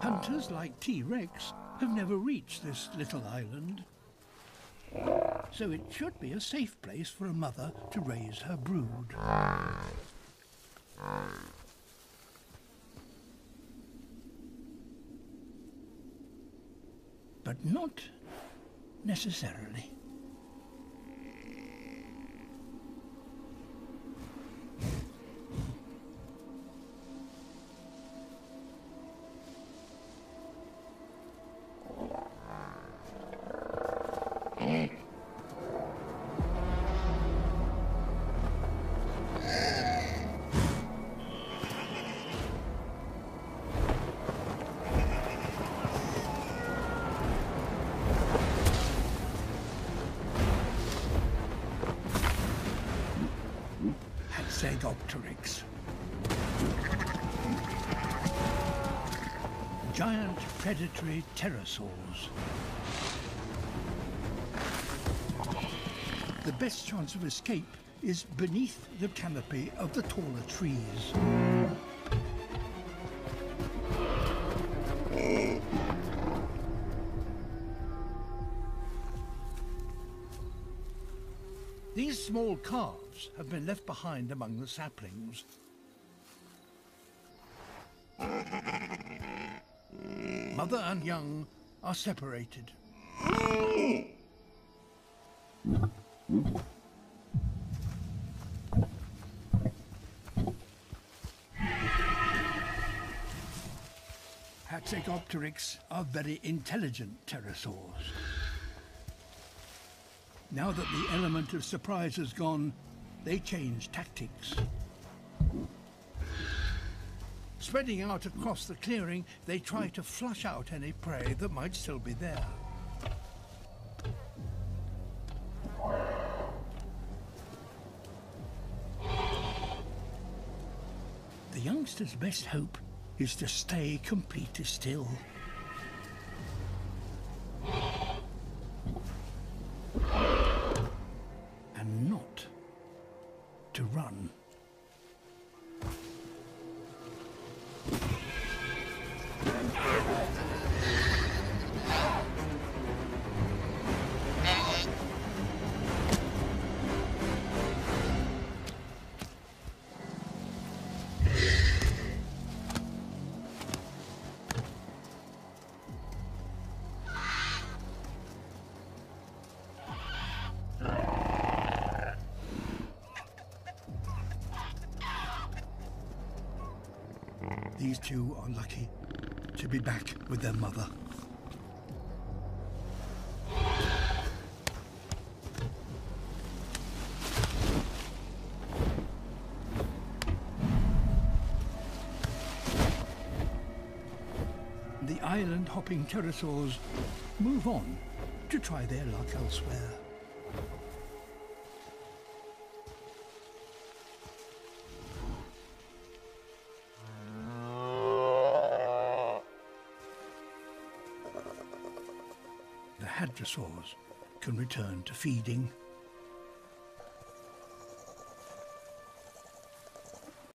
Hunters like T-Rex have never reached this little island. So it should be a safe place for a mother to raise her brood. But not necessarily. Hatzegopteryx. Giant predatory pterosaurs. The best chance of escape is beneath the canopy of the taller trees. These small calves have been left behind among the saplings. Mother and young are separated. Hatzegopteryx are very intelligent pterosaurs. Now that the element of surprise has gone, they change tactics. Spreading out across the clearing, they try to flush out any prey that might still be there. The youngster's best hope is to stay completely still. These two are lucky to be back with their mother. The island hopping pterosaurs move on to try their luck elsewhere. Hadrosaurs can return to feeding